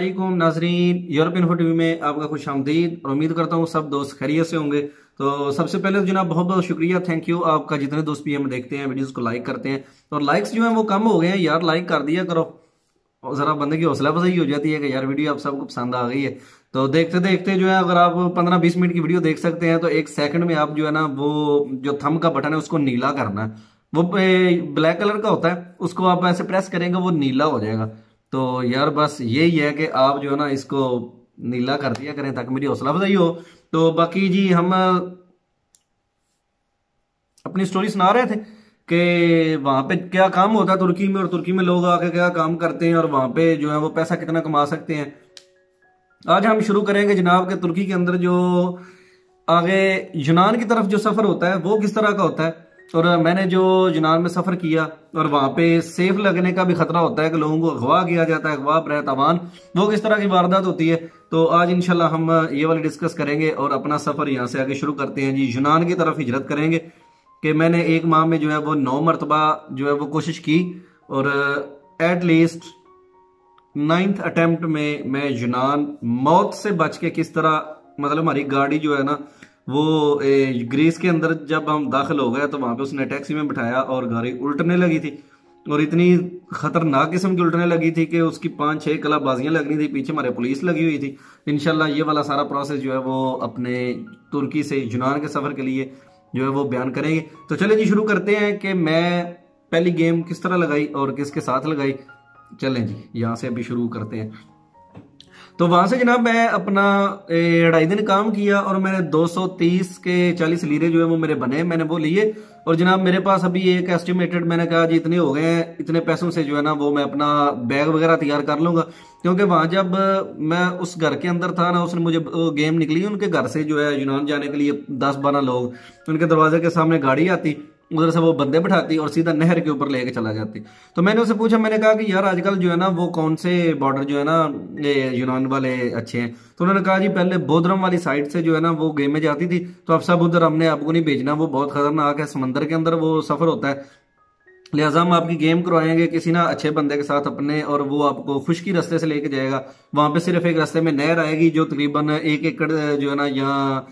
वालेकुम नाजरीन, European foot में आपका खुश आमदीद और उम्मीद करता हूँ सब दोस्त खैरियत से होंगे। तो सबसे पहले तो जनाब बहुत बहुत शुक्रिया थैंक यू आपका जितने दोस्त भी हमें देखते हैं वीडियोस को लाइक करते हैं। और लाइक्स जो है वो कम हो गए हैं, यार लाइक कर दिया करो। और ज़रा बंदे की हौसला अफजाई हो जाती है कि यार वीडियो आप सबको पसंद आ गई है। तो देखते देखते जो है अगर आप पंद्रह बीस मिनट की वीडियो देख सकते हैं तो एक सेकंड में आप जो है ना वो जो थम का बटन है, उसको नीला करना है। वो ब्लैक कलर का होता है, उसको आप ऐसे प्रेस करेंगे, वो नीला हो जाएगा। तो यार बस यही है कि आप जो है ना इसको नीला कर दिया करें ताकि मेरी हौसला अफजाई हो। तो बाकी जी हम अपनी स्टोरी सुना रहे थे कि वहाँ पे क्या काम होता है तुर्की में और तुर्की में लोग आके क्या काम करते हैं और वहाँ पे जो है वो पैसा कितना कमा सकते हैं। आज हम शुरू करेंगे जनाब के तुर्की के अंदर जो आगे यूनान की तरफ़ जो सफ़र होता है, वो किस तरह का होता है? और मैंने जो यूनान में सफ़र किया और वहाँ पे सेफ़ लगने का भी खतरा होता है कि लोगों को अगवा किया जाता है, अगवा रहतावान वो किस तरह की वारदात होती है। तो आज इंशाल्लाह हम ये वाली डिस्कस करेंगे और अपना सफ़र यहाँ से आगे शुरू करते हैं। जी यूनान की तरफ़ हिजरत करेंगे कि मैंने एक माह में जो है वो नौ मरतबा जो है वो कोशिश की और एट लीस्ट नाइन्थ अटेम्प्ट में मैं यूनान मौत से बच के किस तरह मतलब हमारी गाड़ी जो है ना वो ए, ग्रीस के अंदर जब हम दाखिल हो गए तो वहाँ पे उसने टैक्सी में बिठाया और गाड़ी उल्टने लगी थी। और इतनी खतरनाक किस्म की उल्टने लगी थी कि उसकी पाँच छह कलाबाजियाँ लगनी थी पीछे हमारे पुलिस लगी हुई थी। इनशाला ये वाला सारा प्रोसेस जो है वो अपने तुर्की से यूनान के सफ़र के लिए जो है वो बयान करेंगे। तो चले जी शुरू करते हैं कि मैं पहली गेम किस तरह लगाई और किसके साथ लगाई? चलें जी यहाँ से अभी शुरू करते हैं। तो वहाँ से जनाब मैं अपना अढ़ाई दिन काम किया और मैंने 230 के 40 लीरे जो है वो मेरे बने, मैंने वो लिए। और जनाब मेरे पास अभी एक एस्टिमेटेड मैंने कहा जी इतने हो गए हैं, इतने पैसों से जो है ना वो मैं अपना बैग वगैरह तैयार कर लूँगा। क्योंकि वहाँ जब मैं उस घर के अंदर था ना, उसने मुझे गेम निकली, उनके घर से जो है यूनान जाने के लिए दस बारह लोग, उनके दरवाजे के सामने गाड़ी आती। उधर से वो बंदे बैठाती और सीधा नहर के ऊपर लेके चला जाती। तो मैंने उसे पूछा, मैंने कहा कि यार आजकल जो है ना, वो कौन से बॉर्डर जो है ना, ये यूनान वाले अच्छे हैं? तो उन्होंने कहा, जी, पहले बोधरम वाली साइड से जो है ना, वो गेम में जाती थी तो अब सब उधर हमने आपको नहीं भेजना, वो बहुत खतरनाक है, समंदर के अंदर वो सफ़र होता है। लिहाजा हम आपकी गेम करवाएँगे, किसी ना अच्छे बंदे के साथ अपने, और वो आपको खुशकी रास्ते से लेके जाएगा। वहाँ पे सिर्फ़ एक रास्ते में नहर आएगी, जो तकरीबन एक एकड़, जो है ना, यहाँ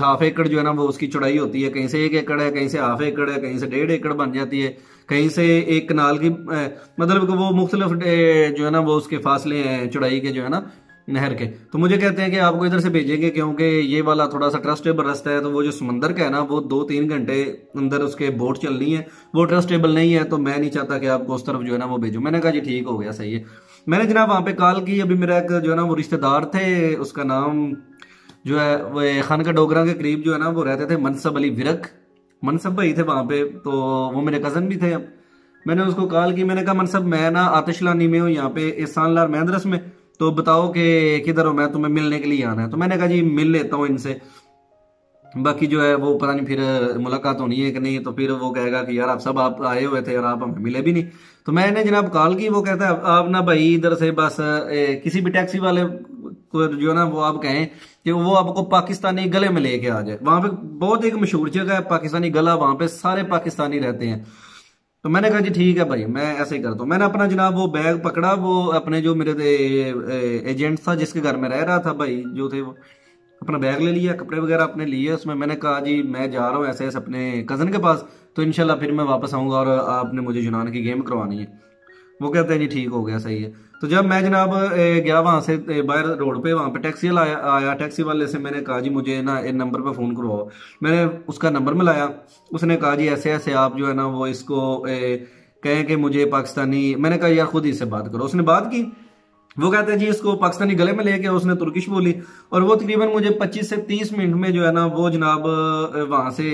हाफ़ एकड़ जो है ना, वो उसकी चौड़ाई होती है। कहीं से एक एकड़ है, कहीं से हाफ़ एकड़ है, कहीं से डेढ़ एकड़ बन जाती है। कहीं से एक कनाल की मतलब वो मुख्तलिफ़ जो है ना, वो उसके फासले हैं, चौड़ाई के जो है ना, नहर के। तो मुझे कहते हैं कि आपको इधर से भेजेंगे क्योंकि ये वाला थोड़ा सा ट्रस्टेबल रास्ता है तो वो जो समंदर का है ना, वो दो तीन घंटे अंदर उसके बोट चलनी है। वो ट्रस्टेबल नहीं है तो मैं नहीं चाहता कि आपको उस तरफ़ जो है ना, वो भेजू। मैंने कहा, जी, ठीक हो गया, सही है। मैंने जनाब, वहाँ पे कॉल की। अभी मेरा एक जो है ना, वो रिश्तेदार थे, उसका नाम जो है वो खान का डोगरा के करीब जो है ना वो रहते थे मनसब अली विरक। मनसब भाई थे वहाँ पे तो वो मेरे कज़न भी थे। मैंने उसको कॉल की मैंने कहा मनसब मैं ना आतिशलानी में हूँ यहाँ पे एहसान लाल महेंद्रस में। तो बताओ कि किधर हो मैं तुम्हें मिलने के लिए आना है। तो मैंने कहा जी मिल लेता हूँ इनसे। बाकी जो है वो पता नहीं फिर मुलाकात होनी है कि नहीं तो फिर वो कहेगा कि यार आप सब आप आए हुए थे और आप हमें मिले भी नहीं। तो मैंने जनाब कॉल की वो कहता है आप ना भाई इधर से बस ए, किसी भी टैक्सी वाले जो ना, वो आप कहें कि वो आपको पाकिस्तानी गले में लेके आ जाए। वहाँ पे बहुत एक मशहूर जगह है, पाकिस्तानी गला, वहाँ पे सारे पाकिस्तानी रहते हैं। तो मैंने कहा, जी, ठीक है भाई, मैं ऐसे ही करता हूँ। मैंने अपना जनाब वो बैग पकड़ा, वो अपने जो मेरे एजेंट था, जिसके घर में रह रहा था भाई, जो थे वो, अपना बैग ले लिया, कपड़े वगैरह अपने लिए, उसमें मैंने कहा, जी, मैं जा रहा हूँ ऐसे ऐसे अपने कज़न के पास तो इनशाला फिर मैं वापस आऊँगा और आपने मुझे यूनान की गेम करवानी है। वो कहते हैं जी ठीक हो गया सही है। तो जब मैं जनाब गया वहाँ से बाहर रोड पे वहाँ पे टैक्सी आया, आया टैक्सी वाले से मैंने कहा जी मुझे ना इन नंबर पे फ़ोन करवाओ। मैंने उसका नंबर मिलाया उसने कहा जी ऐसे ऐसे आप जो है ना वो इसको कहें कि मुझे पाकिस्तानी मैंने कहा यार खुद ही से बात करो। उसने बात की वो कहते हैं जी इसको पाकिस्तानी गले में लेके उसने तुर्किश बोली। और वो तकरीबन मुझे 25 से 30 मिनट में जो है ना वो जनाब वहाँ से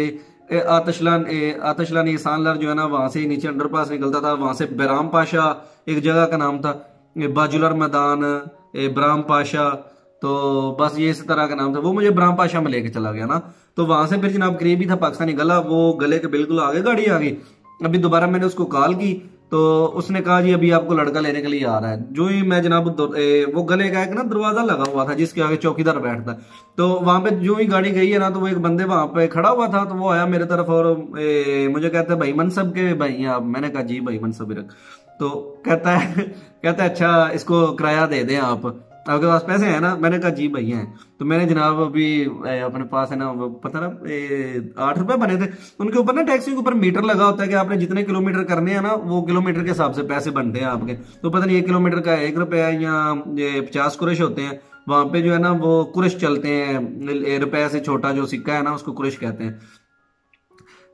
आतशलान आतशलान ईसानलर जो है ना, वहाँ से नीचे अंडर पास निकलता था, वहाँ से बैराम पाशा एक जगह का नाम था बाजुलर मैदान ब्राम पाशा तो बस ये इस तरह का नाम था, वो मुझे ब्राम पाशा में लेके चला गया ना तो वहाँ से फिर जनाब करीब ही था, पाकिस्तानी गला, वो गले के बिल्कुल आगे गाड़ी आ गई, अभी दोबारा मैंने उसको कॉल की तो उसने कहा जी अभी आपको लड़का लेने के लिए आ रहा है। जो ही मैं जनाब वो गले का एक ना दरवाज़ा लगा हुआ था जिसके आगे चौकीदार बैठता तो वहाँ पे जो ही गाड़ी गई है ना तो वो एक बंदे वहाँ पे खड़ा हुआ था तो वो आया मेरे तरफ़ और ए, मुझे कहता है भाई मनसब के भाई आप। मैंने कहा जी भाई मनसब रख। तो कहता है कहता है अच्छा इसको किराया दे दें आप। आपके पास पैसे हैं ना, मैंने कहा, जी भैया हैं। तो मैंने जनाब अभी अपने पास है ना पता ना आठ रुपए बने थे। उनके ऊपर ना टैक्सी के ऊपर मीटर लगा होता है कि आपने जितने किलोमीटर करने हैं ना, वो किलोमीटर के हिसाब से पैसे बनते हैं आपके। तो पता नहीं, एक किलोमीटर का एक रुपया या पचास कुरश होते हैं। वहाँ पे जो है ना, वो कुरश चलते हैं रुपए से छोटा जो सिक्का है ना, उसको कुरश कहते हैं।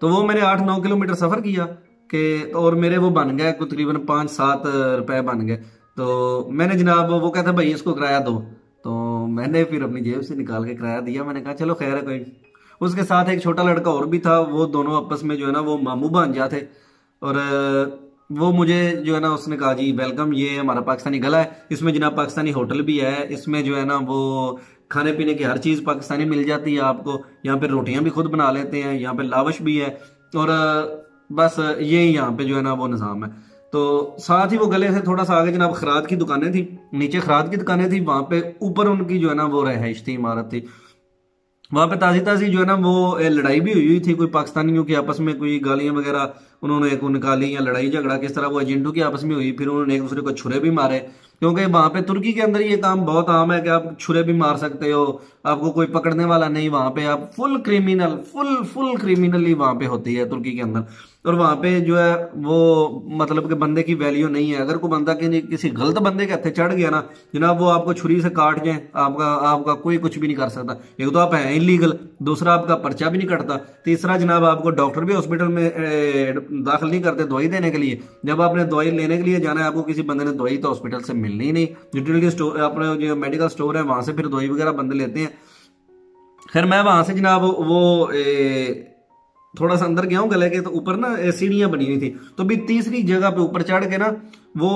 तो वो मैंने आठ नौ किलोमीटर सफ़र किया कि, और मेरे वो बन गए, तकरीबन पाँच सात रुपए बन गए। तो मैंने जनाब वो कहता, भाई, इसको किराया दो। तो मैंने फिर अपनी जेब से निकाल के किराया दिया। मैंने कहा, चलो, खैर है कोई। उसके साथ एक छोटा लड़का और भी था, वो दोनों आपस में जो है ना, वो मामू भांजा थे। और वो मुझे जो है ना, उसने कहा, जी वेलकम ये हमारा पाकिस्तानी गला है। इसमें जनाब पाकिस्तानी होटल भी है। इसमें जो है ना, वो खाने पीने की हर चीज़ पाकिस्तानी मिल जाती है आपको। यहाँ पे रोटियाँ भी खुद बना लेते हैं, यहाँ पे लावश भी है। और बस ये यहाँ पे जो है ना, वो निज़ाम है। तो साथ ही वो गले से थोड़ा सा आगे जनाब खराद की दुकानें थी, नीचे खराद की दुकानें थी, वहाँ पे ऊपर उनकी जो है ना वो रहाइश थी इमारत थी। वहाँ पे ताजी ताजी जो है ना वो लड़ाई भी हुई हुई थी कोई पाकिस्तानियों की आपस में, कोई गालियाँ वगैरह, उन्होंने एक निकाली या लड़ाई झगड़ा किस तरह, वो एजेंटों की आपस में हुई, फिर उन्होंने एक दूसरे को छुरे भी मारे। क्योंकि वहाँ पे तुर्की के अंदर ये काम बहुत आम है कि आप छुरे भी मार सकते हो, आपको कोई पकड़ने वाला नहीं वहाँ पे, आप full criminal full full criminally वहाँ पे होती है तुर्की के अंदर। और वहाँ पे जो है वो मतलब कि बंदे की वैल्यू नहीं है। अगर कोई बंदा कि, किसी गलत बंदे के हथे चढ़ गया ना जनाब वो आपको छुरी से काट जाए आपका आपका कोई कुछ भी नहीं कर सकता। एक तो आप हैं इलीगल दूसरा आपका पर्चा भी नहीं कटता तीसरा जनाब आपको डॉक्टर भी हॉस्पिटल में दाखिल नहीं करते दवाई देने के लिए। जब आपने दवाई लेने के लिए जाना है आपको किसी बंदे ने दवाई तो हॉस्पिटल से मिलनी ही नहीं यूटिलिटी स्टोर अपने जो मेडिकल स्टोर है वहाँ से फिर दवाई वगैरह बंदे लेते हैं। खैर मैं वहाँ से जनाब वो थोड़ा सा अंदर गया हूँ गले के तो ऊपर ना सीढ़ियाँ बनी हुई थी। तो भी तीसरी जगह पे ऊपर चढ़ के ना, वो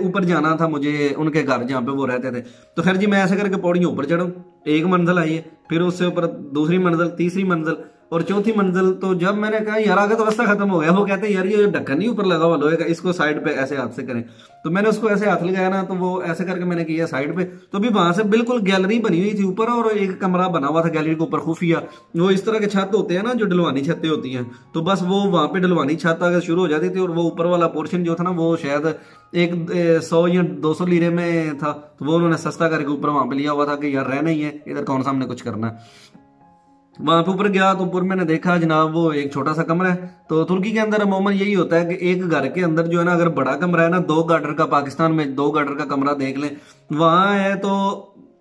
ऊपर जाना था मुझे, उनके घर जहाँ पे वो रहते थे। तो खैर जी, मैं ऐसे करके पौड़ियों ऊपर चढ़ू। एक मंजिल आई है, फिर उससे ऊपर दूसरी मंजिल, तीसरी मंजिल। और चौथी मंजिल तो जब मैंने कहा, यार, आगे तो रास्ता खत्म हो गया। वो कहते हैं, यार, ये ढक्कन नहीं ऊपर लगा हुआ लोहे का, इसको साइड पे ऐसे हाथ से करें। तो मैंने उसको ऐसे हाथ लगाया ना तो वो ऐसे करके मैंने किया साइड पे। तो भी वहाँ से बिल्कुल गैलरी बनी हुई थी ऊपर, और एक कमरा बना हुआ था गैलरी के ऊपर, खुफिया। वो इस तरह के छत होते हैं ना, जो डलवानी छतें होती हैं। तो बस वो वहाँ पे डलवानी छत अगर शुरू हो जाती थी, और वो ऊपर वाला पोर्शन जो था ना, वो शायद एक सौ या दो सौ लीरे में था। तो वो उन्होंने सस्ता करके ऊपर वहाँ पे लिया हुआ था कि, यार, रहना ही है, इधर कौन सा हमने कुछ करना है? वहाँ पे ऊपर गया तो ऊपर मैंने देखा, जनाब, वो एक छोटा सा कमरा है। तो तुर्की के अंदर अमूमन यही होता है कि एक घर के अंदर जो है ना, अगर बड़ा कमरा है ना, दो गार्डर का, पाकिस्तान में दो गार्डर का कमरा देख लें। वहाँ है तो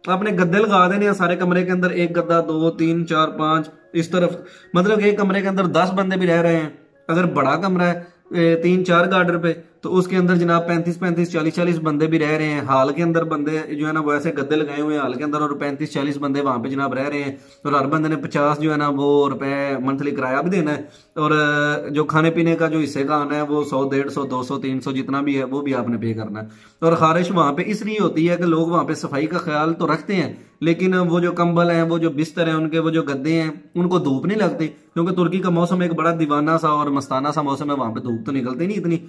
अपने गद्दे लगा देने सारे कमरे के अंदर, एक गद्दा, दो, तीन, चार, पाँच, इस तरफ़। मतलब एक कमरे के अंदर दस बंदे भी रह रहे हैं। अगर बड़ा कमरा है तीन, चार गार्डर पे तो उसके अंदर जनाब पैंतीस पैंतीस, चालीस चालीस बंदे भी रह रहे हैं। हाल के अंदर बंदे जो है ना, वो ऐसे गद्दे लगाए हुए हैं। हाल के अंदर और पैंतीस, चालीस बंदे वहाँ पे जनाब रह रहे हैं। और हर बंदे ने पचास जो है ना, वो रुपए मंथली किराया भी देना है। और जो खाने पीने का जो हिस्से का आना है, वो सौ, डेढ़ सौ, दो सौ, तीन सौ जितना भी है, वो भी आपने पे करना है। और खारिश वहाँ पे इसलिए होती है कि लोग वहाँ पे सफ़ाई का ख्याल तो रखते हैं, लेकिन वो जो कंबल है, वो जो बिस्तर है, उनके, वो जो गद्दे हैं, उनको धूप नहीं लगती। क्योंकि तुर्की का मौसम एक बड़ा दीवाना सा और मस्ताना सा मौसम है, वहाँ पे धूप तो निकलती नहीं इतनी।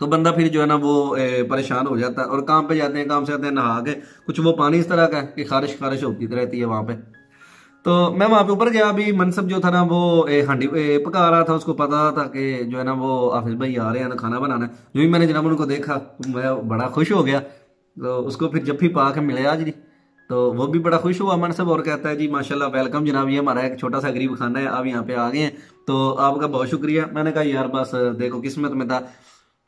तो बंदा फिर जो है ना वो परेशान हो जाता है और काम पे जाते हैं, काम से आते हैं, नहा के कुछ वो पानी इस तरह का है कि खारिश खारिश होती रहती है वहाँ पे। तो मैं वहाँ पे ऊपर गया, अभी मनसब जो था ना वो हांडी पका रहा था, उसको पता था कि जो है ना वो हाफिज भाई आ रहे हैं ना खाना बनाना जो भी मैंने जनाब उनको देखा तो मैं बड़ा खुश हो गया। तो उसको फिर जब भी पा के मिले आज जी तो वो भी बड़ा खुश हुआ मनसब और कहता है, जी, माशाल्लाह वेलकम जनाब, ये हमारा एक छोटा सा गरीब खाना है, आप यहाँ पे आ गए हैं। तो आपका बहुत शुक्रिया। मैंने कहा, यार, बस, देखो, किस्मत में था।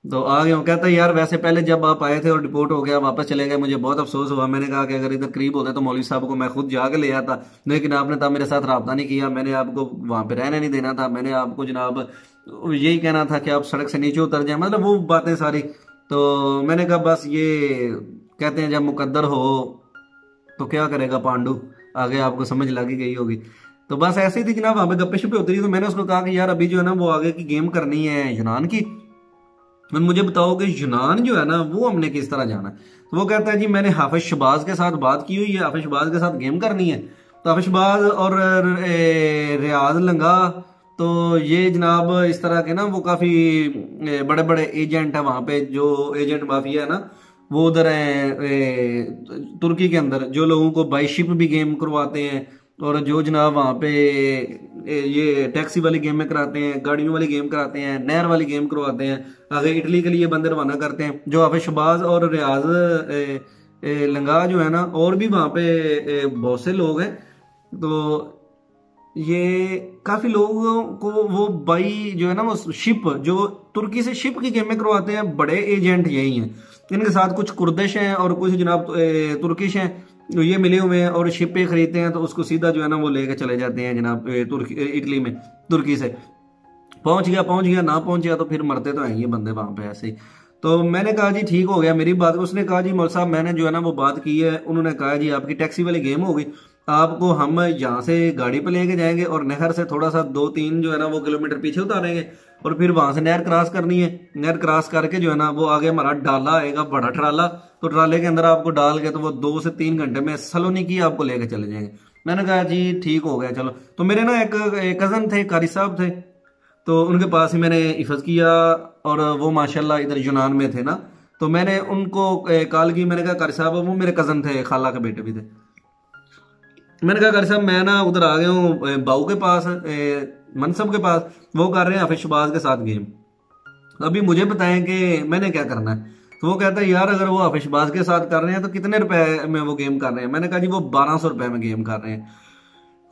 तो आ गया कहता है, यार, वैसे पहले जब आप आए थे और रिपोर्ट हो गया वापस चले गए, मुझे बहुत अफसोस हुआ। मैंने कहा कि अगर इधर करीब होते तो मौलवी साहब को मैं खुद जाके ले आता। लेकिन आपने तब मेरे साथ रबता नहीं किया। मैंने आपको वहाँ पे रहने नहीं देना था। मैंने आपको जनाब, यही कहना था कि आप सड़क से नीचे उतर जाए। मतलब वो बातें सारी। तो मैंने कहा, बस ये कहते हैं, जब मुकद्दर हो तो क्या करेगा पांडु? आगे आपको समझ लगी गई होगी। तो बस ऐसे ही थी जनाब वहाँ पे गप्पे शप्पे उतरी तो मैंने उसको कहा कि, यार, अभी जो है ना, वो आगे की गेम करनी है, यूनान की। मुझे बताओ कि यूनान जो है ना, वो हमने किस तरह जाना? तो वो कहता है, जी, मैंने हाफिज शबाज के साथ बात की हुई है, हाफिज शबाज के साथ गेम करनी है। तो हाफिज शबाज और रियाज लंगा तो ये जनाब इस तरह के ना, वो काफ़ी बड़े बड़े एजेंट है वहाँ पे, जो एजेंट माफिया है ना, वो उधर है तुर्की के अंदर, जो लोगों को बाई शिप भी गेम करवाते हैं और जो जनाब वहाँ पे ये टैक्सी वाली गेम में कराते हैं, गाड़ियों वाली गेम कराते हैं, नहर वाली गेम करवाते हैं, आगे इटली के लिए बंदे रवाना करते हैं, जो वहाँ पे शबाज और रियाज लंगा जो है ना, और भी वहाँ पे बहुत से लोग हैं। तो ये काफ़ी लोगों को वो बाई जो है ना, वो शिप जो तुर्की से शिप की गेमें करवाते हैं, बड़े एजेंट यही हैं। इनके साथ कुछ कुर्दिश हैं और कुछ जनाब तुर्किश हैं। तो ये मिले हुए हैं और शिप खरीदते हैं तो उसको सीधा जो है ना वो लेके चले जाते हैं जनाब तुर्की इटली में, तुर्की से। पहुँच गया पहुँच गया, ना पहुँच गया तो फिर मरते तो हैं ये बंदे वहाँ पे ऐसे ही। तो मैंने कहा, जी, ठीक हो गया, मेरी बात उसने कहा, जी मौल साहब, मैंने जो है ना वो बात की है। उन्होंने कहा, जी, आपकी टैक्सी वाली गेम होगी आपको हम यहाँ से गाड़ी पे लेके जाएँगे और नहर से थोड़ा सा दो तीन जो है ना वो किलोमीटर पीछे उतारेंगे। और फिर वहाँ से नहर क्रॉस करनी है। नहर क्रॉस करके जो है ना वो आगे हमारा डाला आएगा बड़ा ट्राला। तो ट्राले के अंदर आपको डाल के तो वो दो से तीन घंटे में सलोनी की आपको लेके चले जाएँगे। मैंने कहा जी ठीक हो गया चलो। तो मेरे ना एक, एक कज़न थे कारी साहब थे। तो उनके पास ही मैंने हिफज किया और वो माशाल्लाह इधर यूनान में थे ना। तो मैंने उनको कॉल की। मैंने कहा कारी साहब वो मेरे कज़न थे खाला के बेटे भी थे। मैंने कहा कारी साहब मैं ना उधर आ गया हूँ बाऊ के पास मनसब के पास वो कर रहे हैं हाफिज शबाज के साथ गेम। अभी मुझे बताएँ कि मैंने क्या करना है? तो वो कहता है, यार, अगर वो हाफिज शबाज के साथ कर रहे हैं तो कितने रुपए में वो गेम कर रहे हैं? मैंने कहा, जी, वो बारह सौ रुपए में गेम कर रहे हैं।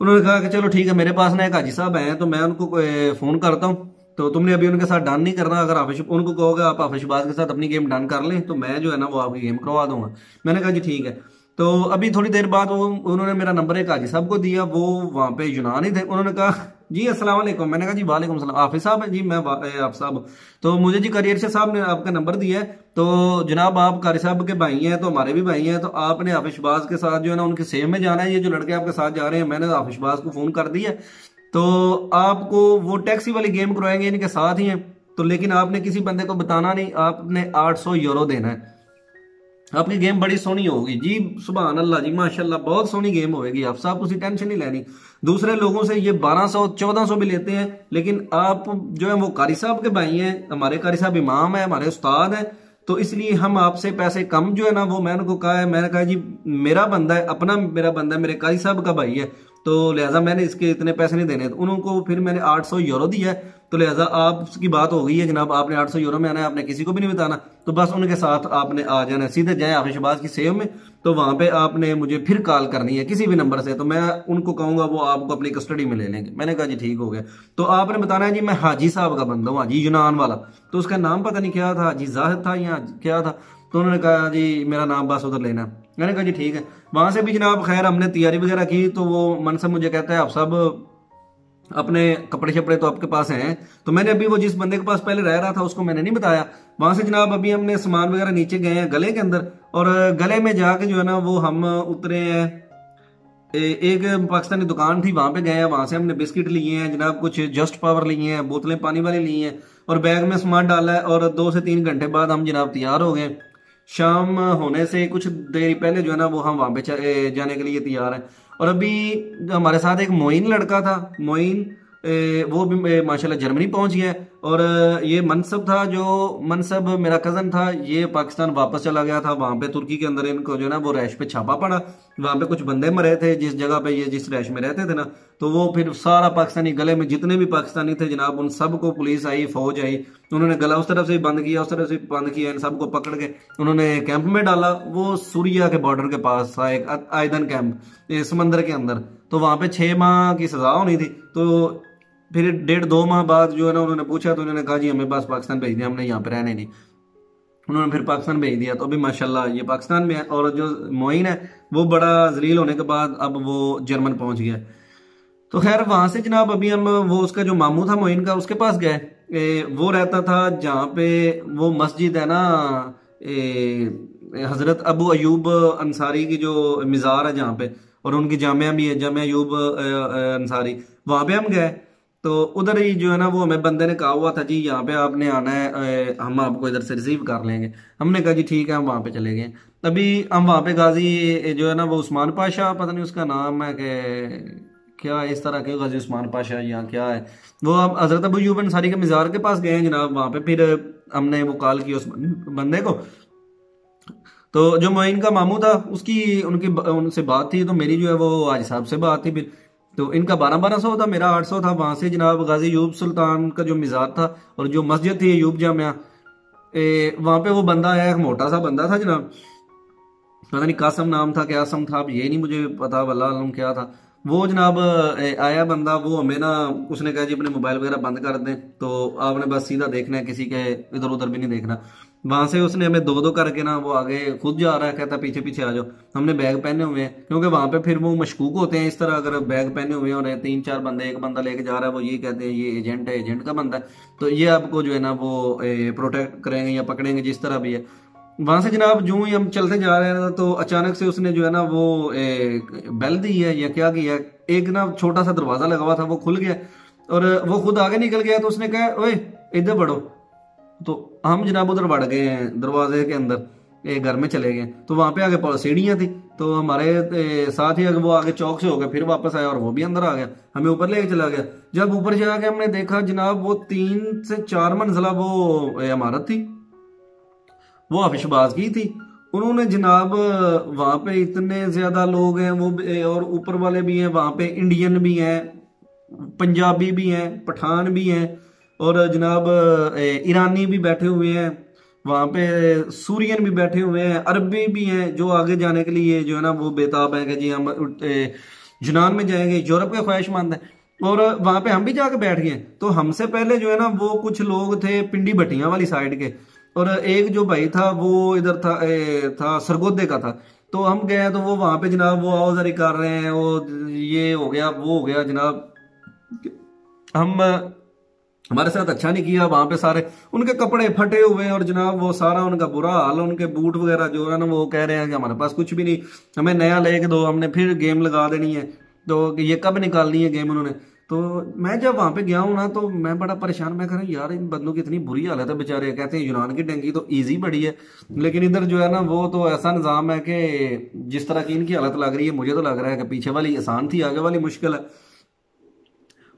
उन्होंने कहा कि, चलो, ठीक है, मेरे पास ना एक हाजी साहब हैं तो मैं उनको फ़ोन करता हूँ। तो तुमने अभी उनके साथ डन नहीं करना, अगर हाफिज उनको कहोगे, आप हाफिज शबाज के साथ अपनी गेम डन कर लें तो मैं जो है ना, वो आपकी गेम करवा दूँगा। मैंने कहा, जी, ठीक है। तो अभी थोड़ी देर बाद वो, उन्होंने मेरा नंबर एक हाजी साहब को दिया, वो वहाँ पे यूनान ही थे। उन्होंने कहा जी, अस्सलाम वालेकुम। मैंने कहा जी, वालेकुम सलाम। हाफिज साहब हैं। जी, मैं आप साहब। तो मुझे जी करियर से साहब ने आपका नंबर दिया है। तो जनाब, आप कारी साहब के भाई हैं तो हमारे भी भाई हैं। तो आपने हाफिज शबाज के साथ जो है ना, उनके सेव में जाना है। ये जो लड़के आपके साथ जा रहे हैं, मैंने हाफिज शबाज को फ़ोन कर दिया। तो आपको वो टैक्सी वाली गेम करवाएँगे, इनके साथ ही हैं। तो लेकिन आपने किसी बंदे को बताना नहीं। आपने आठ सौ यूरो देना है। आपकी गेम बड़ी सोहनी होगी। जी सुबह अल्लाह जी, माशाल्लाह, बहुत सोहनी गेम होगी आप साहब, उसी टेंशन नहीं लेनी। दूसरे लोगों से ये 1200 1400 भी लेते हैं, लेकिन आप जो है, वो कारी साहब के भाई हैं, हमारे कारी साहब इमाम है, हमारे उस्ताद हैं तो इसलिए हम आपसे पैसे कम जो है ना, वो मैंने को कहा है, मैंने कहा, जी, मेरा बंदा है, अपना मेरा बंदा है, मेरे कारी साहब का भाई है तो लिहाजा मैंने इसके इतने पैसे नहीं देने। तो उनको फिर मैंने 800 यूरो दिया। है तो लिहाजा आपकी बात हो गई है, जनाब, आपने 800 यूरो में आना है आपने किसी को भी नहीं बताना। तो बस उनके साथ आपने आ जाना। सीधे जाए आफिश शबाज की सेव में। तो वहाँ पे आपने मुझे फिर कॉल करनी है किसी भी नंबर से। तो मैं उनको कहूँगा, वो आपको अपनी कस्टडी में ले लेंगे। मैंने कहा, जी, ठीक हो गया। तो आपने बताना है, जी, मैं हाजी साहब का बंदा हूँ, हाजी यूनान वाला। तो उसका नाम पता नहीं क्या था, हाजी जाहिद था या क्या था? तो उन्होंने कहा, जी, मेरा नाम बस उधर लेना मैंने कहा, जी, ठीक है। वहाँ से भी जनाब, खैर, हमने तैयारी वगैरह की तो वो मन से मुझे कहता है, आप सब अपने कपड़े शपड़े तो आपके पास हैं। तो मैंने अभी वो जिस बंदे के पास पहले रह रहा था, उसको मैंने नहीं बताया। वहाँ से जनाब, अभी हमने सामान वगैरह नीचे गए हैं गले के अंदर, और गले में जाके जो है ना, वो हम उतरे हैं। एक पाकिस्तानी दुकान थी, वहाँ पे गए हैं, वहाँ से हमने बिस्किट लिए हैं, जनाब, कुछ जस्ट पावर लिए हैं, बोतलें पानी वाली ली हैं, और बैग में सामान डाला है, और दो से तीन घंटे बाद हम जनाब तैयार हो गए। शाम होने से कुछ देर पहले जो है ना वो हम वहाँ पे जाने के लिए तैयार हैं। और अभी हमारे साथ एक मोइन लड़का था, मोइन। वो भी माशाल्लाह जर्मनी पहुँच गया और ये मनसब था जो, मनसब मेरा कज़न था, ये पाकिस्तान वापस चला गया था। वहाँ पे तुर्की के अंदर इनको जो है ना, वो रैश पे छापा पड़ा। वहाँ पे कुछ बंदे मरे थे, जिस जगह पे ये, जिस रैश में रहते थे ना तो वो फिर सारा पाकिस्तानी गले में जितने भी पाकिस्तानी थे जनाब, उन सबको पुलिस आई, फौज आई। उन्होंने गला उस तरफ़ से बंद किया, उस तरफ़ से बंद किया, इन सबको पकड़ के उन्होंने कैंप में डाला। वो सूर्या के बॉर्डर के पास था, एक आयदन कैंप समंदर के अंदर। तो वहाँ पे छः माह की सजा होनी थी। तो फिर डेढ़ दो माह बाद जो है ना उन्होंने पूछा तो उन्होंने कहा, जी, हमें बस पाकिस्तान भेज दिया, हमने यहाँ पे रहने नहीं। उन्होंने फिर पाकिस्तान भेज दिया तो अभी माशाल्लाह ये पाकिस्तान में है और जो मोइन है, वो बड़ा जलील होने के बाद अब वो जर्मन पहुँच गया। तो खैर, वहाँ से जनाब अभी हम वो उसका जो मामू था मोइन का, उसके पास गए। वो रहता था जहाँ पे वो मस्जिद है ना हज़रत अबू अयूब अंसारी की जो मिज़ार है जहाँ पे, और उनकी जामिया भी है, जामिया अयूब अंसारी। वहाँ पे हम गए तो उधर ही जो है ना, वो हमें बंदे ने कहा हुआ था, जी, यहाँ पे आपने आना है हम आपको इधर से रिसीव कर लेंगे। हमने कहा, जी, ठीक है, हम वहाँ पे चले गए। अभी हम वहाँ पे गाजी जो है ना, वो उस्मान पाशा, पता नहीं उसका नाम है कि, क्या इस तरह के गाजी उस्मान पाशा या क्या है। वो अब हज़रत अबू यूबन सारी के मज़ार के पास गए हैं जनाब, वहाँ पे फिर हमने वो कॉल की उस बंदे को। तो जो मोइन का मामू था, उसकी उनकी उनसे बात थी तो मेरी जो है वो आज साहब से बात थी फिर। तो इनका बारह बारह सौ था, मेरा आठ सौ था। वहाँ से जनाब गाजी यूब सुल्तान का जो मिजाज था और जो मस्जिद थी, यूब जामिया वहाँ पे वो बंदा एक मोटा सा बंदा था जनाब। पता नहीं कासम नाम था, क्या सम था ये नहीं मुझे पता वल्ला क्या था। वो जनाब आया बंदा, वो हमें ना, उसने कहा, जी अपने मोबाइल वगैरह बंद कर दें। तो आपने बस सीधा देखना है, किसी के इधर उधर भी नहीं देखना। वहाँ से उसने हमें दो दो करके ना वो आगे खुद जा रहा है, कहता पीछे पीछे आ जाओ। हमने बैग पहने हुए हैं, क्योंकि वहाँ पे फिर वो मशकूक होते हैं इस तरह, अगर बैग पहने हुए और तीन चार बंदे, एक बंदा लेके जा रहा है, वो ये कहते हैं, ये एजेंट है, एजेंट का बंदा है। तो ये आपको जो है ना वो प्रोटेक्ट करेंगे या पकड़ेंगे, जिस तरह भी है। वहाँ से जनाब जो ही हम चलते जा रहे हैं तो अचानक से उसने जो है ना वो बेल दी है या क्या किया, एक ना छोटा सा दरवाज़ा लगा हुआ था, वो खुल गया और वो खुद आगे निकल गया तो उसने कहा, ओए, इधर बढ़ो। तो हम जनाब उधर बढ़ गए हैं, दरवाजे के अंदर एक घर में चले गए। तो वहाँ पे आगे सीढ़ियाँ थी। तो हमारे साथ ही अगर वो आगे चौक से हो गया फिर वापस आया और वो भी अंदर आ गया। हमें ऊपर लेके चला गया। जब ऊपर जाके हमने देखा, जनाब वो तीन से चार मंजिला वो इमारत थी। वो हफिशबाज की थी। उन्होंने जनाब, वहाँ पे इतने ज़्यादा लोग हैं, वो और ऊपर वाले भी हैं, वहाँ पे इंडियन भी हैं, पंजाबी भी हैं, पठान भी हैं। और जनाब ईरानी भी बैठे हुए हैं वहाँ पे सूरियन भी बैठे हुए हैं अरबी भी हैं जो आगे जाने के लिए जो है ना वो बेताब है कि जी हम जुनान में जाएँगे यूरोप के ख्वाहिशमंद हैं। और वहाँ पे हम भी जाके बैठ गए तो हमसे पहले जो है ना वो कुछ लोग थे पिंडी भट्टियाँ वाली साइड के। और एक जो भाई था वो इधर था ए, था सरगोदे का था। तो हम गए तो वो वहाँ पे जनाब वो आवाजारी कर रहे हैं वो ये हो गया वो हो गया जनाब। हम हमारे साथ अच्छा नहीं किया, वहाँ पे सारे उनके कपड़े फटे हुए और जनाब वो सारा उनका बुरा हाल, उनके बूट वगैरह जो है ना, वो कह रहे हैं कि हमारे पास कुछ भी नहीं, हमें नया लेके दो, हमने फिर गेम लगा देनी है। तो ये कब निकालनी है गेम उन्होंने? तो मैं जब वहाँ पे गया हूँ ना तो मैं बड़ा परेशान, मैं कह रहा हूँ, यार, इन बंदों की इतनी बुरी हालत है बेचारे। कहते हैं, यूनान की डेंगी तो ईजी बड़ी है। लेकिन इधर जो है ना, वो तो ऐसा निज़ाम है कि जिस तरह की इनकी हालत लग रही है, मुझे तो लग रहा है कि पीछे वाली आसान थी, आगे वाली मुश्किल है।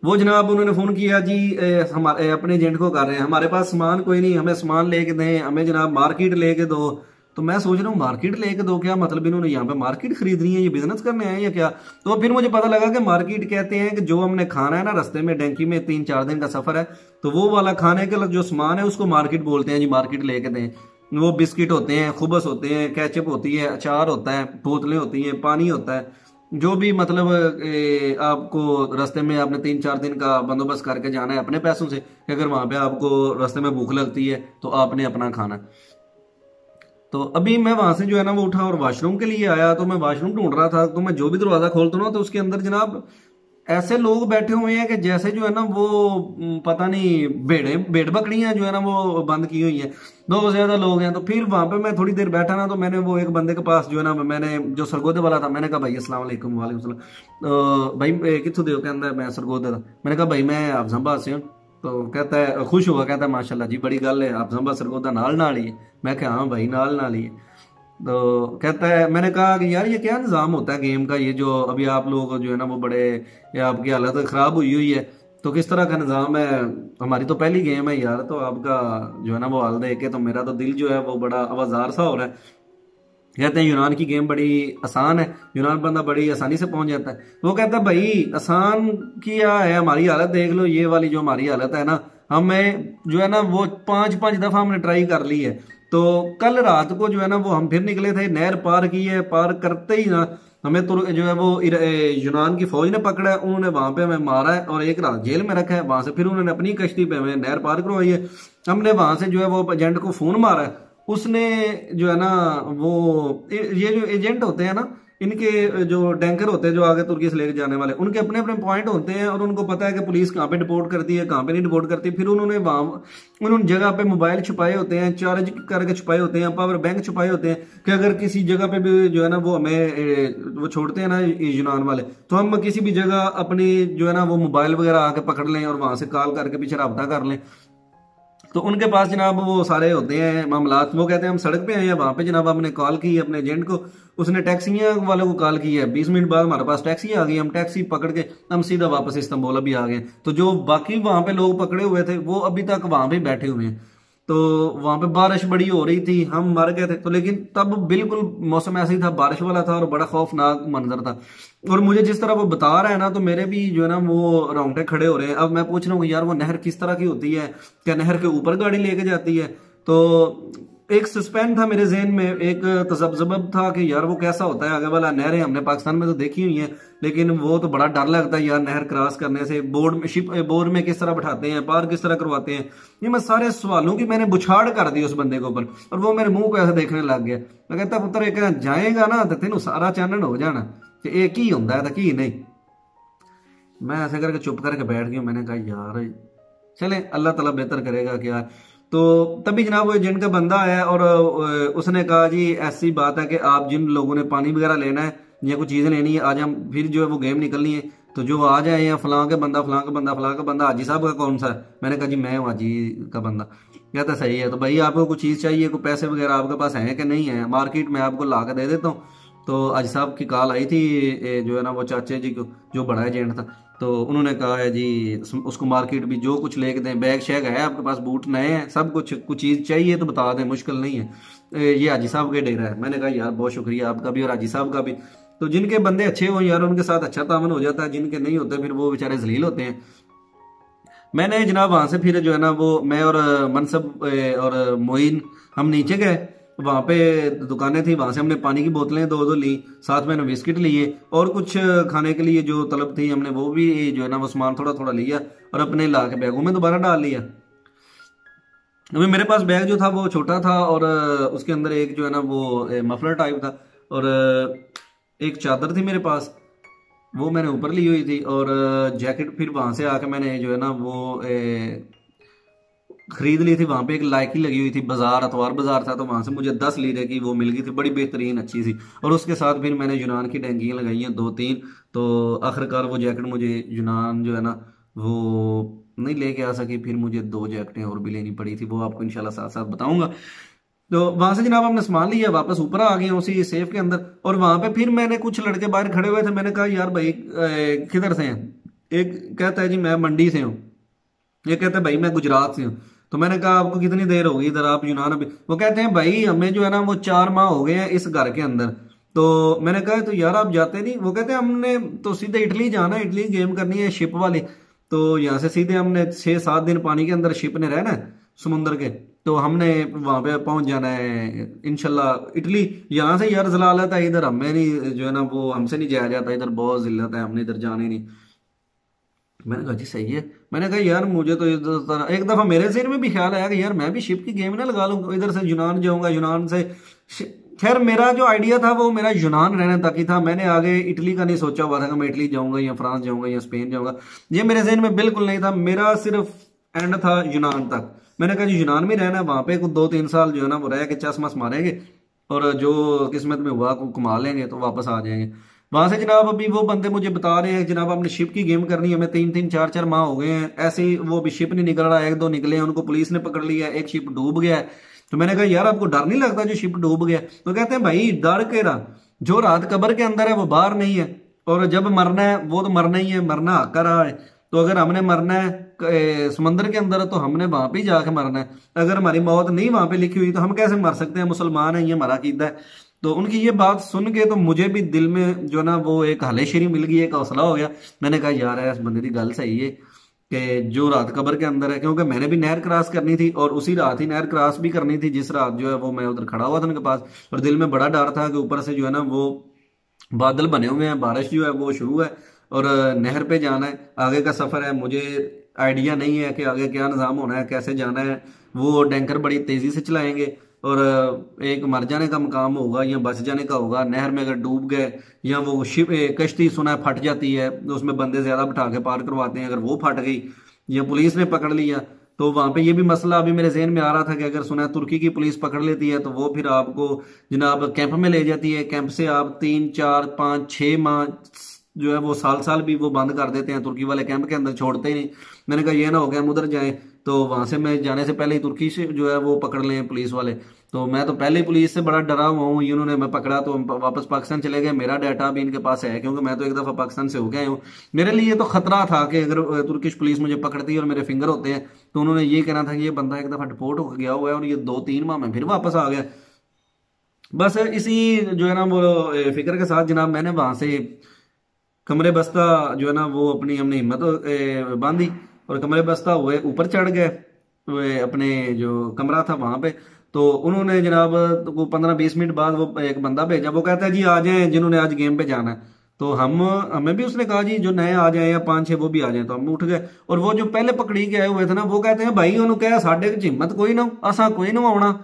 वो जनाब उन्होंने फ़ोन किया, जी हमारे अपने एजेंट को कर रहे हैं। हमारे पास सामान कोई नहीं, हमें सामान लेके दें, हमें जनाब मार्केट लेके दो। तो मैं सोच रहा हूँ मार्केट लेके दो क्या? मतलब इन्होंने यहाँ पे मार्केट खरीदनी है, ये बिज़नेस करने आए या क्या? तो फिर मुझे पता लगा कि मार्केट कहते हैं कि जो हमने खाना है ना, रस्ते में डेंकी में तीन चार दिन का सफ़र है तो वो वाला खाने का जो सामान है, उसको मार्केट बोलते हैं, जी मार्केट लेके दें। वो बिस्किट होते हैं, खुबस होते हैं कैचअप होती है, अचार होता है, बोतलें होती हैं, पानी होता है। जो भी मतलब ए, आपको रास्ते में आपने तीन चार दिन का बंदोबस्त करके जाना है अपने पैसों से अगर वहाँ पे आपको रास्ते में भूख लगती है तो आपने अपना खाना। तो अभी मैं वहाँ से जो है ना वो उठा और वॉशरूम के लिए आया तो मैं वॉशरूम ढूंढ रहा था तो मैं जो भी दरवाज़ा खोलता ना तो उसके अंदर जनाब ऐसे लोग बैठे हुए हैं कि जैसे जो है ना वो पता नहीं, भेड़े, भेड़ बकरियाँ जो है ना वो बंद की हुई हैं। बहुत ज़्यादा लोग हैं तो फिर वहाँ पे मैं थोड़ी देर बैठा ना तो मैंने वो एक बंदे के पास जो है ना, मैंने जो सरगोदे वाला था, मैंने कहा, भाई असला वालेकुम तो भाई कितों दे कहता मैं सरगोदे का मैंने कहा, भाई, मैं संभा से तो कहता है, खुश हुआ कहता है, माशाल्लाह जी, बड़ी गल है, आप संभा सरगोदा नाल नाल ही है। मैं कहा हाँ भाई नाल नाल ही है। तो कहता है, मैंने कहा कि यार ये क्या निज़ाम होता है गेम का? ये जो अभी आप लोग जो है ना, वो बड़े, या आपकी हालत ख़राब हुई हुई है तो किस तरह का निज़ाम है? हमारी तो पहली गेम है यार तो आपका जो है ना, वो हाल देख के तो मेरा तो दिल जो है, वो बड़ा आवाजार सा हो रहा है। कहते हैं, यूनान की गेम बड़ी आसान है, यूनान बंदा बड़ी आसानी से पहुँच जाता है। वो कहता है, भाई, आसान किया है, हमारी हालत देख लो, ये वाली जो हमारी हालत है ना, हमें जो है ना, वो पाँच पाँच दफ़ा हमने ट्राई कर ली है तो कल रात को जो है ना, वो हम फिर निकले थे नहर पार की है पार करते ही ना, हमें तो जो है वो यूनान की फौज ने पकड़ा है उन्होंने वहाँ पे हमें मारा है और एक रात जेल में रखा है, वहाँ से फिर उन्होंने अपनी कश्ती पे हमें नहर पार करवाई है। हमने वहाँ से जो है वो एजेंट को फ़ोन मारा है। उसने जो है ना, वो ये जो एजेंट होते हैं ना इनके जो टैंकर होते हैं, जो आगे तुर्की से लेकर जाने वाले, उनके अपने अपने पॉइंट होते हैं और उनको पता है कि पुलिस कहाँ पे डिपोर्ट करती है, कहाँ पे नहीं डिपोर्ट करती। फिर उन्होंने वहाँ, उन्होंने जगह पे मोबाइल छुपाए होते हैं चार्ज करके छुपाए होते हैं पावर बैंक छुपाए होते हैं कि अगर किसी जगह पे भी जो है ना, वो हमें वो छोड़ते हैं ना यूनान वाले तो हम किसी भी जगह अपनी जो है ना, वो मोबाइल वगैरह आके पकड़ लें और वहाँ से कॉल करके पीछे रबता कर लें। तो उनके पास जनाब वो सारे होते हैं मामला वो कहते हैं, हम सड़क पे आए हैं, वहाँ पे जनाब हमने कॉल की अपने एजेंट को, उसने टैक्सियाँ वाले को कॉल की है, बीस मिनट बाद हमारे पास टैक्सी आ गई, हम टैक्सी पकड़ के हम सीधा वापस इस्तेमाल अभी आ गए तो जो बाकी वहाँ पे लोग पकड़े हुए थे, वो अभी तक वहाँ पे बैठे हुए हैं। तो वहाँ पे बारिश बड़ी हो रही थी, हम मर गए थे। तो लेकिन तब बिल्कुल मौसम ऐसा ही था, बारिश वाला था और बड़ा खौफनाक मंजर था। और मुझे जिस तरह वो बता रहा है ना तो मेरे भी जो है ना, वो रोंगटे खड़े हो रहे हैं। अब मैं पूछ रहा हूँ, यार वो नहर किस तरह की होती है? क्या नहर के ऊपर गाड़ी लेके जाती है? तो एक सस्पेंड था मेरे जहन में, एक तजबजब था कि यार वो कैसा होता है, आगे वाला नहरें हमने पाकिस्तान में तो देखी हुई हैं, लेकिन वो तो बड़ा डर लगता है यार नहर क्रॉस करने से बोर्ड में, शिप बोर्ड में किस तरह बैठाते हैं, पार किस तरह करवाते हैं। ये मैं सारे सवालों की मैंने बुछाड़ कर दी उस बंदे के ऊपर, और वो मेरे मुँह को ऐसे देखने लग गया। मैं कहता, पुत्र, एक जाएगा ना तो तेन सारा चानन हो जाना, कि एक ही होंगे तो की नहीं? मैं ऐसे करके चुप करके बैठ गया, मैंने कहा, यार, चले, अल्लाह तला बेहतर करेगा कि यार तो तभी जनाब वो एजेंट का बंदा आया और उसने कहा जी, ऐसी बात है कि आप जिन लोगों ने पानी वगैरह लेना है, या कुछ चीज़ें लेनी है, आज हम फिर जो है वो गेम निकलनी है तो जो आ जाए या फलां का बंदा, फलां का बंदा, फलां का बंदा हाजी साहब का कौन सा? है मैंने कहा जी, मैं हूँ हाजी का बंदा। कहता सही है तो भाई आपको कुछ चीज़ चाहिए, कोई पैसे वगैरह आपके पास हैं कि नहीं है? मार्केट में आपको ला दे देता हूँ। तो हाजी साहब की कॉल आई थी जो है ना, वो चाचे जी को, जो बड़ा एजेंट था। तो उन्होंने कहा है, जी उसको मार्केट भी जो कुछ लेके दें बैग शैग है आपके पास बूट नए हैं, सब कुछ कुछ चीज़ चाहिए तो बता दें, मुश्किल नहीं है। ये हाजी साहब के डेरा है। मैंने कहा, यार, बहुत शुक्रिया आपका भी और हाजी साहब का भी। तो जिनके बंदे अच्छे हों, यार, उनके साथ अच्छा तामन हो जाता है, जिनके नहीं होते, फिर वो बेचारे जलील होते हैं। मैंने जनाब वहाँ से फिर जो है ना, वो मैं और मनसब और मोइन, हम नीचे गए। वहाँ पे दुकानें थी, वहाँ से हमने पानी की बोतलें दो दो ली, साथ में हमने बिस्किट लिए और कुछ खाने के लिए जो तलब थी हमने वो भी जो है ना, वो सामान थोड़ा थोड़ा लिया और अपने ला के बैगों में दोबारा डाल लिया। अभी मेरे पास बैग जो था, वो छोटा था और उसके अंदर एक जो है ना, वो मफलर टाइप था और एक चादर थी मेरे पास, वो मैंने ऊपर ली हुई थी और जैकेट फिर वहाँ से आके मैंने जो है ना, वो खरीद ली थी, वहाँ पे एक लाइकी लगी हुई थी बाज़ार, अतवार बाज़ार था तो वहाँ से मुझे दस लीरे की वो मिल गई थी, बड़ी बेहतरीन, अच्छी सी। और उसके साथ फिर मैंने यूनान की टैंकियाँ लगाई हैं दो तीन तो आखिरकार वो जैकेट मुझे यूनान जो है ना, वो नहीं लेके आ सकी, फिर मुझे दो जैकेटें और भी लेनी पड़ी थी, वो आपको इनशाला साथ साथ बताऊँगा। तो वहाँ से जनाब हमने सामान लिया, वापस ऊपर आ गए उसी सेफ़ के अंदर, और वहाँ पे फिर मैंने कुछ लड़के बाहर खड़े हुए थे, मैंने कहा, यार भाई किधर से हैं? एक कहता है, जी, मैं मंडी से हूँ। एक कहता है, भाई, मैं गुजरात से हूँ। तो मैंने कहा, आपको कितनी देर होगी इधर? आप यूनान अभी वो कहते हैं, भाई, हमें जो है ना, वो चार माह हो गए हैं इस घर के अंदर। तो मैंने कहा तो यार, आप जाते नहीं? वो कहते हैं, हमने तो सीधे इटली जाना इटली गेम करनी है, शिप वाली। तो यहाँ से सीधे हमने छह सात दिन पानी के अंदर शिप ने रहना है समुन्द्र के तो हमने वहाँ पे पहुँच जाना है इनशाला इटली, यहाँ से यार जला जलालत है इधर, हमें नहीं, जो है ना, वो हमसे नहीं जाया जाता, इधर बहुत जिल्लत है, हमने इधर जाने नहीं। मैंने कहा, जी, सही है। मैंने कहा, यार, मुझे तो इधर एक दफ़ा मेरे जेर में भी ख्याल आया कि, यार, मैं भी शिप की गेम ना लगा लूँ, इधर से यूनान जाऊँगा, यूनान से खैर, मेरा जो आइडिया था, वो मेरा यूनान रहने तक ही था। मैंने आगे इटली का नहीं सोचा हुआ था कि मैं इटली जाऊँगा या फ्रांस जाऊँगा या स्पेन जाऊँगा। ये मेरे जहन में बिल्कुल नहीं था। मेरा सिर्फ़ एंड था यूनान तक। मैंने कहा, जी, यूनान में रहना वहाँ पे कुछ दो तीन साल जो है ना, वो रह के चस मस मारेंगे और जो किस्मत में हुआ को कमा लेंगे तो वापस आ जाएँगे। वहाँ से जनाब अभी वो बंदे मुझे बता रहे हैं जनाब आपने शिप की गेम करनी है हमें तीन तीन चार चार माह हो गए हैं ऐसे ही वो अभी शिप नहीं निकल रहा एक दो निकले हैं उनको पुलिस ने पकड़ लिया एक शिप डूब गया है तो मैंने कहा यार आपको डर नहीं लगता जो शिप डूब गया तो कहते हैं भाई डर के रहा जो रात कबर के अंदर है वो बाहर नहीं है और जब मरना है वो तो मरना ही है मरना कर रहा है तो अगर हमने मरना है समंदर के अंदर तो हमने वहाँ पे जाके मरना है अगर हमारी मौत नहीं वहाँ पे लिखी हुई तो हम कैसे मर सकते हैं मुसलमान है ये हमारा कीदा है तो उनकी ये बात सुन के तो मुझे भी दिल में जो ना वो एक हलेशरी मिल गई, एक हौसला हो गया। मैंने कहा, यार, इस बंदे की गल सही है कि जो रात कबर के अंदर है, क्योंकि मैंने भी नहर क्रॉस करनी थी और उसी रात ही नहर क्रॉस भी करनी थी, जिस रात जो है वो मैं उधर खड़ा हुआ था उनके पास। और दिल में बड़ा डर था कि ऊपर से जो है ना वो बादल बने हुए हैं, बारिश जो है वो शुरू है और नहर पे जाना है, आगे का सफ़र है। मुझे आइडिया नहीं है कि आगे क्या निज़ाम होना है, कैसे जाना है। वो टैंकर बड़ी तेज़ी से चलाएँगे। और एक मर जाने का मकाम होगा, या बच जाने का होगा, नहर में अगर डूब गए, या वो शिप कश्ती सुना फट जाती है तो उसमें बंदे ज़्यादा बिठा के पार करवाते हैं, अगर वो फट गई, या पुलिस ने पकड़ लिया तो वहाँ पे ये भी मसला अभी मेरे जहन में आ रहा था कि अगर सुना है तुर्की की पुलिस पकड़ लेती है तो वो फिर आपको जनाब कैंप में ले जाती है। कैंप से आप तीन, चार, पाँच छः माह जो है वो साल साल भी वो बंद कर देते हैं, तुर्की वाले कैंप के अंदर छोड़ते ही नहीं। मैंने कहा, ये ना हो गया हम उधर जाए। तो वहाँ से मैं जाने से पहले ही तुर्की से जो है वो पकड़ लें पुलिस वाले। तो मैं तो पहले पुलिस से बड़ा डरा हुआ हूँ इन्होंने मैं पकड़ा तो वापस पाकिस्तान चले गए। मेरा डाटा भी इनके पास है, क्योंकि मैं तो एक दफ़ा पाकिस्तान से हो गया हूँ। मेरे लिए तो खतरा था कि अगर तुर्किश पुलिस मुझे पकड़ती है और मेरे फिंगर होते हैं तो उन्होंने ये कहना था कि ये बंदा एक दफ़ा डिपोर्ट हो गया हुआ है और ये दो तीन माह में फिर वापस आ गया। बस इसी जो है ना वो फ़िक्र के साथ जनाब मैंने वहाँ से कमरे बस्ता जो है ना वो अपनी हमने हिम्मत बांधी और कमरे बस्ता हुए ऊपर चढ़ गए अपने जो कमरा था वहां पे तो उन्होंने जनाब को पंद्रह बीस मिनट बाद वो एक बंदा भेजा वो कहता है जी आ जाए जिन्होंने आज गेम पे जाना है तो हम हमें भी उसने कहा जी जो नए आ जाए या पांच छह वो भी आ जाए तो हम उठ गए और वो जो पहले पकड़ी के आए हुए थे ना वो कहते हैं भाई उन्होंने कहा साढ़े हिम्मत कोई ना असा कोई ना आना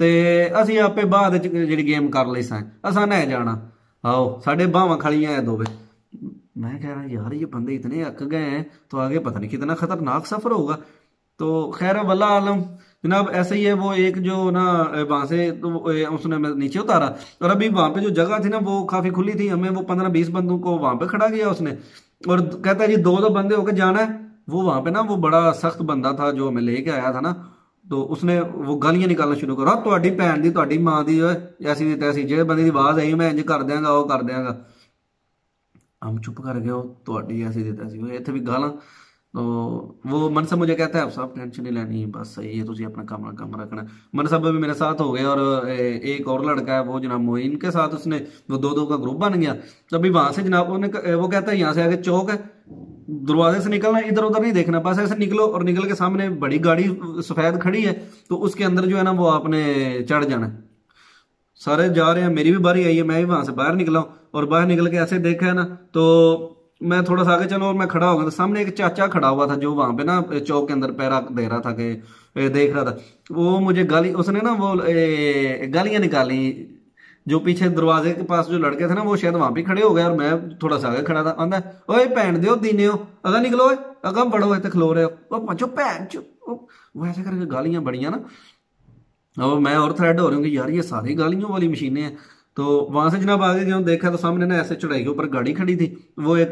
ਤੇ ਅਸੀਂ ਆਪੇ ਬਾਅਦ ਚ ਜਿਹੜੀ ਗੇਮ ਕਰ ਲਈ ਸਾਂ ਅਸਾਂ ਨਹੀਂ ਜਾਣਾ आओ साढ़े बावा खड़ियां हैं दोवे मैं कह रहा यार, ये बंदे इतने अक गए हैं तो आगे पता नहीं कितना खतरनाक सफ़र होगा। तो खैर वल्ला आलम, जनाब, ऐसे ही है, वो एक जो ना वहाँ से तो उसने नीचे उतारा, और अभी वहाँ पे जो जगह थी ना, वो काफ़ी खुली थी, हमें वो पंद्रह बीस बंदों को वहाँ पे खड़ा किया उसने, और कहता है, जी, दो दो बंदे होकर जाना है। वो वहाँ पे ना, वो बड़ा सख्त बंदा था जो हमें लेके आया था ना तो उसने वो गालियाँ निकालना शुरू करा थोड़ी भैन की माँ की ऐसी तैसी जे बंदी की आवाज़ आई, मैं इंज कर देंगा वो कर देंगे ਦਿਆਂਗਾ हम चुप कर गए ਤੁਹਾਡੀ ਐਸੀ ਦੀ ਤੈਸੀ ਇੱਥੇ ਵੀ ਗਾਲਾਂ तो वो मन साहब मुझे कहता है साहब टेंशन नहीं लेनी बस सही है तुझे अपना काम काम रखना मन साहब भी मेरे साथ हो गए और एक और लड़का है वो जनाब मोइन के साथ उसने वो दो दो का ग्रुप बन गया तभी वहां से जनाब उन्हें वो कहता है यहाँ से आगे चौक है दरवाजे से निकलना इधर उधर नहीं देखना बस ऐसे निकलो और निकल के सामने बड़ी गाड़ी सफेद खड़ी है तो उसके अंदर जो है ना वो आपने चढ़ जाना है सारे जा रहे हैं मेरी भी बारी आई है मैं भी वहां से बाहर निकला और बाहर निकल के ऐसे देखा है ना तो मैं थोड़ा सा आगे चलो और मैं खड़ा हो गया तो सामने एक चाचा खड़ा हुआ था जो वहाँ पे ना चौक के अंदर पैरा दे रहा था कि देख रहा था। वो मुझे गाली, उसने ना वो गालियाँ निकाली जो पीछे दरवाजे के पास जो लड़के थे ना, वो शायद वहाँ पे खड़े हो गए और मैं थोड़ा सा आगे खड़ा था। आंदा, ओए भैन दो दीने हो। अगर निकलो अगर बड़ो इतने खलो रहे हो। बचो भैन चो वो ऐसे करके गालियाँ बड़ियाँ ना। और मैं और थ्रेड हो रही हूँ कि यार ये सारी गालियों वाली मशीनें हैं। तो वहाँ से जनाब आगे गया देखा तो सामने ना ऐसे चढ़ाई के ऊपर गाड़ी खड़ी थी। वो एक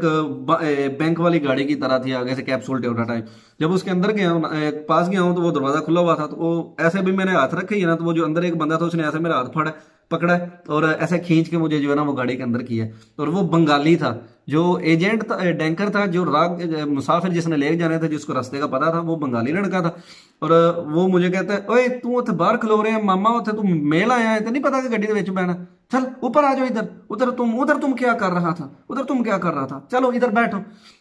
बैंक वाली गाड़ी की तरह थी आगे से कैप्सूल टेवरा टाइप। जब उसके अंदर गया पास गया हूँ तो वो दरवाज़ा खुला हुआ था तो वो ऐसे भी मैंने हाथ रखे ना तो वो जो अंदर एक बंदा था उसने ऐसे मेरा हाथ फाड़ा पकड़ा और ऐसे खींच के मुझे जो है ना वो गाड़ी के अंदर किया। और वो बंगाली था, जो एजेंट था डैंकर था, जो राग मुसाफिर जिसने ले जाने थे, जिसको रास्ते का पता था, वो बंगाली लड़का था। और वो मुझे कहता है, ओए, तू उ बाहर खलो रहे हैं, मामा उत तू मेल आया है तो नहीं पता कि गड्डी के बहना चल, ऊपर आ जाओ इधर। उधर तुम उधर तुम क्या कर रहा था? उधर तुम क्या कर रहा था? चलो, इधर बैठो।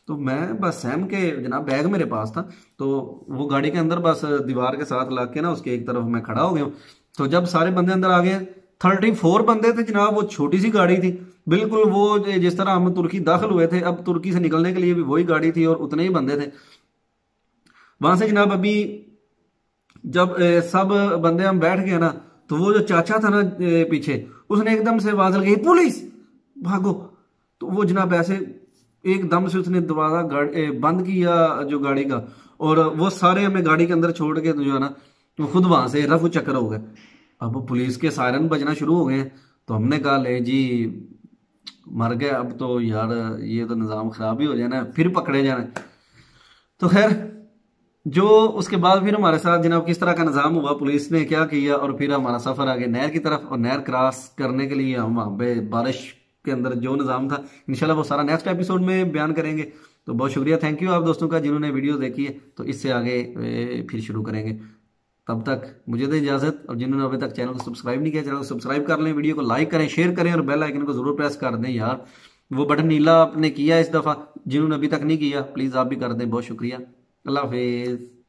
तो मैं बस सहम के जनाब, बैग मेरे पास था। तो वो गाड़ी के अंदर बस दीवार के साथ लग के ना, उसके एक तरफ़ मैं खड़ा हो गया तो जब सारे बंदे अंदर आ गए, थर्टी फोर बंदे थे जनाब, वो छोटी सी गाड़ी थी। बिल्कुल वो जिस तरह हम तुर्की दाखिल हुए थे, अब तुर्की से निकलने के लिए भी वही गाड़ी थी और उतने ही बंदे थे। वहाँ से जनाब अभी जब सब बंदे हम बैठ गए ना तो वो जो चाचा था ना पीछे उसने एकदम से आवाज़ लगाई पुलिस, भागो। तो वो जनाब ऐसे एकदम से उसने दरवाज़ा बंद किया जो गाड़ी का, और वो सारे हमें गाड़ी के अंदर छोड़ के जो है ना, वो खुद वहाँ से रफू चक्कर हो गए। अब पुलिस के सायरन बजना शुरू हो गए तो हमने कहा, ले जी, मर गए अब तो यार ये तो निज़ाम ख़राब ही हो जाना फिर पकड़े जाना तो खैर जो उसके बाद फिर हमारे साथ जनाब किस तरह का निज़ाम हुआ? पुलिस ने क्या किया? और फिर हमारा सफ़र आगे नहर की तरफ़ और नहर क्रॉस करने के लिए हम वहाँ बारिश के अंदर जो निज़ाम था इनशाला वो सारा नेक्स्ट एपिसोड में बयान करेंगे। तो बहुत शुक्रिया थैंक यू आप दोस्तों का जिन्होंने वीडियो देखी है। तो इससे आगे फिर शुरू करेंगे। तब तक मुझे दे इजाज़त और जिन्होंने अभी तक चैनल को सब्सक्राइब नहीं किया चैनल को सब्सक्राइब कर लें वीडियो को लाइक करें शेयर करें और बेल आइकन को ज़रूर प्रेस कर दें यार। वो बटन नीला आपने किया इस दफ़ा, जिन्होंने अभी तक नहीं किया प्लीज़ आप भी कर दें। बहुत शुक्रिया। अल्लाह हाफिज़